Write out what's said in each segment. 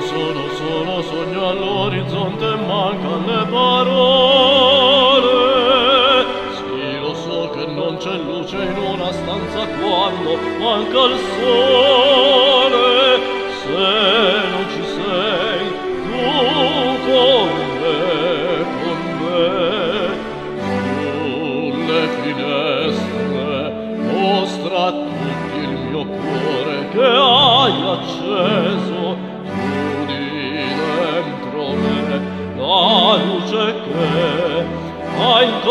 sono solo, sogno all'orizzonte manca le parole. Sì, lo so che non c'è luce in una stanza quando manca il sole.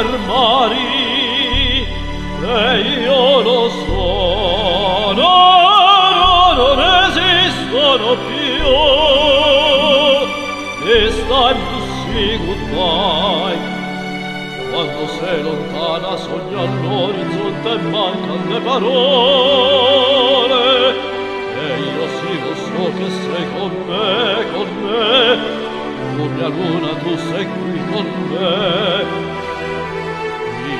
per mari e io lo so no, non esistono più. It's time to say goodbye. Quando sei lontana sogna all'orizzonte e mancan le parole. E io sì lo so che sei con me con me. Luna tu sei qui con me.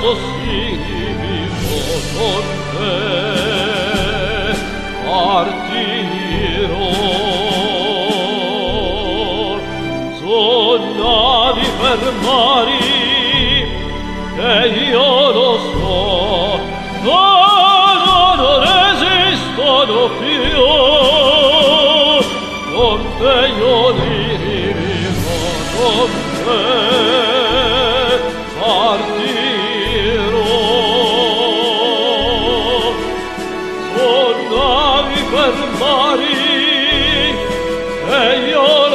sostivi con te partirò sognavi per mari e io lo so no, non resistono più con te io li con te. Per mari e